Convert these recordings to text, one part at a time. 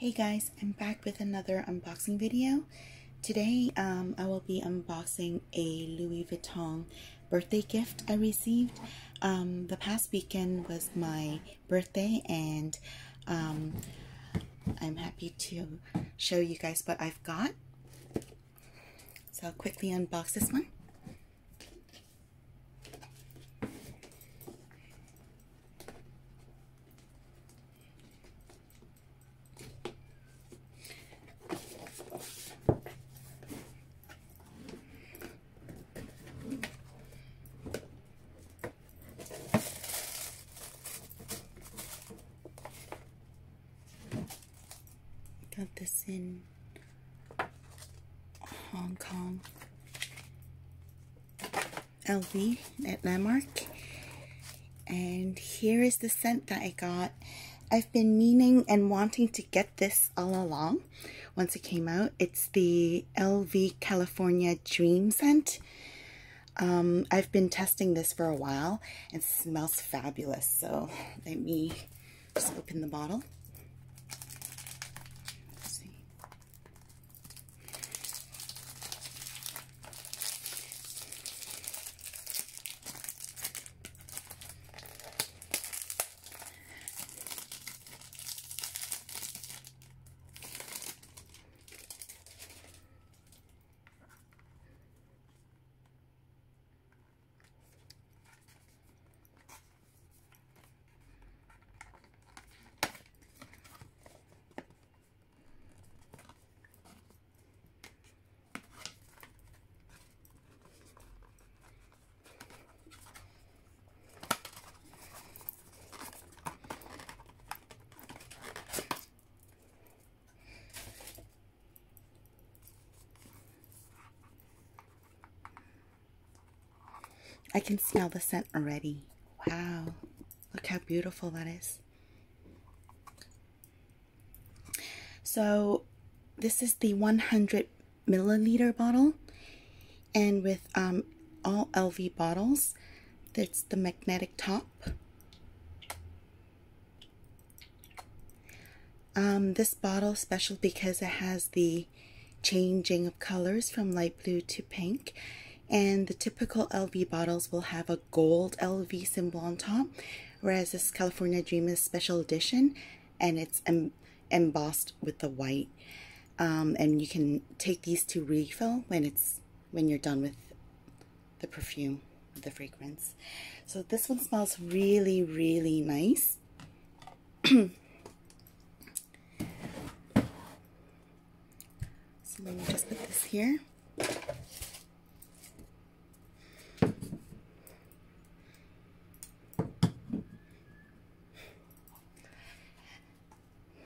Hey guys, I'm back with another unboxing video. Today um, I will be unboxing a Louis Vuitton birthday gift I received. Um, the past weekend was my birthday and um, I'm happy to show you guys what I've got. So I'll quickly unbox this one. Got this in Hong Kong. LV at Landmark. And here is the scent that I got. I've been meaning and wanting to get this all along once it came out. It's the LV California Dream scent. Um, I've been testing this for a while and smells fabulous. So let me just open the bottle. I can smell the scent already. Wow. Look how beautiful that is. So this is the 100 milliliter bottle. And with um, all LV bottles, it's the magnetic top. Um, this bottle is special because it has the changing of colors from light blue to pink and the typical LV bottles will have a gold LV symbol on top whereas this California Dream is special edition and it's em embossed with the white. Um, and you can take these to refill when it's when you're done with the perfume the fragrance. So this one smells really really nice. So let me just put this here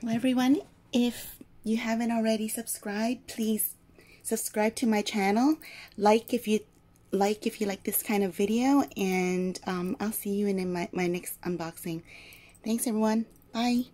Well, everyone, if you haven't already subscribed, please subscribe to my channel. Like if you like if you like this kind of video, and um, I'll see you in my, my next unboxing. Thanks, everyone. Bye.